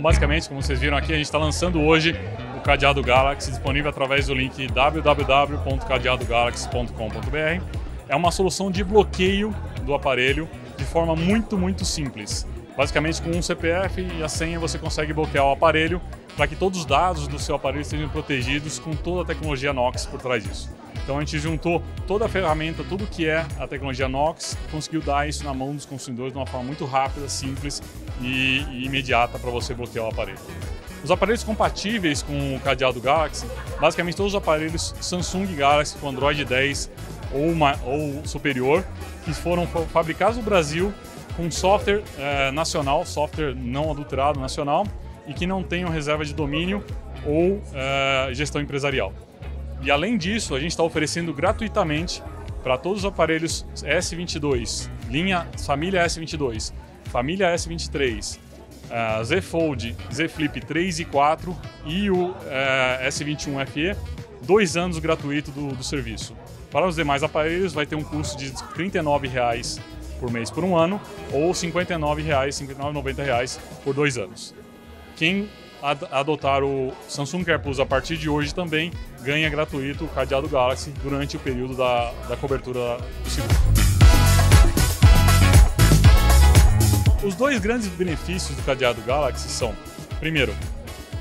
Bom, basicamente, como vocês viram aqui, a gente está lançando hoje o cadeado Galaxy, disponível através do link www.cadeadogalaxy.com.br. É uma solução de bloqueio do aparelho de forma muito, muito simples. Basicamente, com um CPF e a senha você consegue bloquear o aparelho para que todos os dados do seu aparelho estejam protegidos com toda a tecnologia Knox por trás disso. Então a gente juntou toda a ferramenta, tudo que é a tecnologia Knox, conseguiu dar isso na mão dos consumidores de uma forma muito rápida, simples e, e imediata para você bloquear o aparelho. Os aparelhos compatíveis com o cadeado Galaxy, basicamente todos os aparelhos Samsung Galaxy com Android 10 ou, uma, ou superior, que foram fabricados no Brasil com software eh, nacional, software não adulterado nacional, e que não tenham reserva de domínio ou eh, gestão empresarial. E além disso, a gente está oferecendo gratuitamente para todos os aparelhos S22, linha família S22, família S23, uh, Z Fold, Z Flip 3 e 4 e o uh, S21 FE, dois anos gratuito do, do, serviço. Para os demais aparelhos, vai ter um custo de R$ 39,00 por mês por um ano ou R$ 59,00, R$ 59,90 por dois anos. Quem adotar o Samsung Care Plus a partir de hoje também ganha gratuito o cadeado Galaxy durante o período da, da cobertura do seguro. Os dois grandes benefícios do cadeado Galaxy são, primeiro,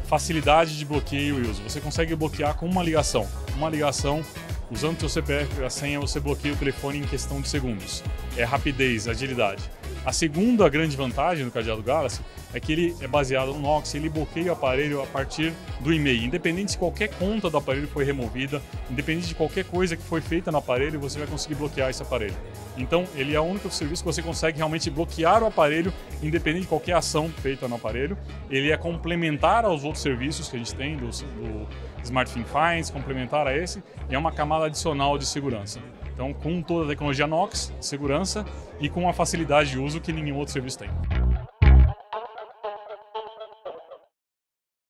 facilidade de bloqueio e uso. Você consegue bloquear com uma ligação. Uma ligação, usando seu CPF e a senha, você bloqueia o telefone em questão de segundos. É rapidez, agilidade. A segunda grande vantagem do cadeado Galaxy é que ele é baseado no Knox, ele bloqueia o aparelho a partir do e-mail. Independente se qualquer conta do aparelho foi removida, independente de qualquer coisa que foi feita no aparelho, você vai conseguir bloquear esse aparelho. Então, ele é o único serviço que você consegue realmente bloquear o aparelho, independente de qualquer ação feita no aparelho. Ele é complementar aos outros serviços que a gente tem, do, do Smart Thing Finds, complementar a esse, e é uma camada adicional de segurança. Então, com toda a tecnologia Knox, segurança e com a facilidade de uso que nenhum outro serviço tem.